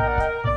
Música